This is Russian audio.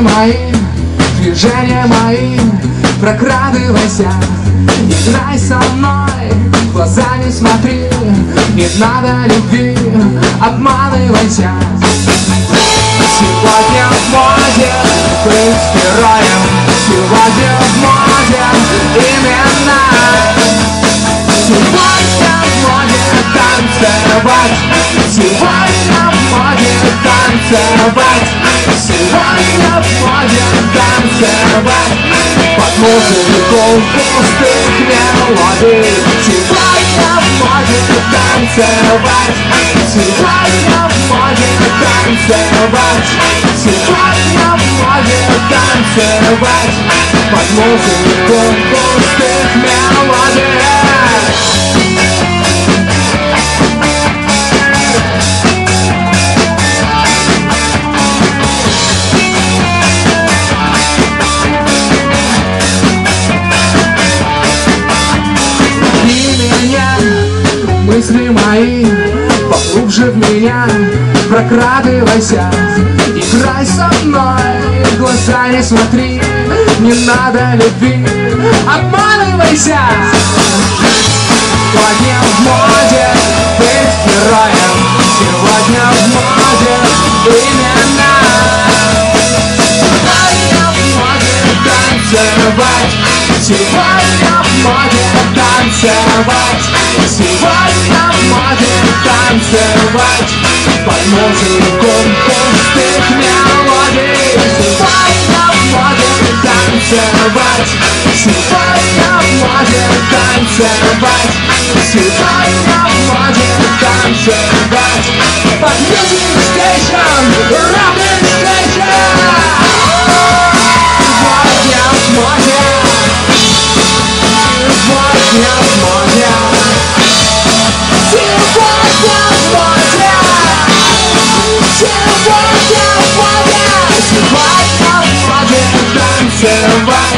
мои, движения мои Прокрадывайся, играй со мной В глаза не смотри, не надо любви Обманывайся. Сегодня в моде быть героем. Сегодня в моде именно. Сегодня в моде танцевать. Сегодня в моде танцевать Сегодня в моде танцевать Под музыку пустых мелодий Сегодня в моде танцевать Сегодня в моде танцевать Сегодня в моде танцевать Под музыку пустых мелодий мысли мои Поглубже в меня прокрадывайся. Играй со мной, в глаза не смотри Не надо любви, обманывайся. Сегодня в моде быть героем Сегодня в моде именно. Сегодня в моде танцевать Сегодня в моде танцевать Сегодня моде танцевать Под музыку пустых мелодий Сегодня моде танцевать Сегодня моде танцевать Сегодня